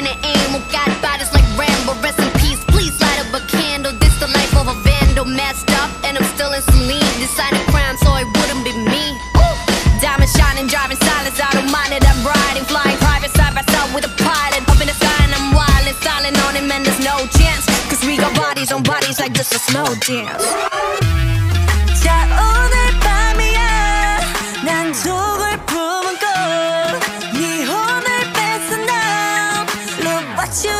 and an animal. Got bodies like Rambo. Rest in peace. Please light up a candle. This the life of a vandal. Messed up, and I'm still in some lean. Decided crime, so it wouldn't be me. Ooh. Diamond shining, driving silence. I don't mind it. I'm riding, flying private side by side with a pilot. Up in the sky, and I'm wild and styling on him, and there's no chance. Cause we got bodies on bodies like this is no dance. 자, 오늘 밤이야. 난 속을 품은 걸. you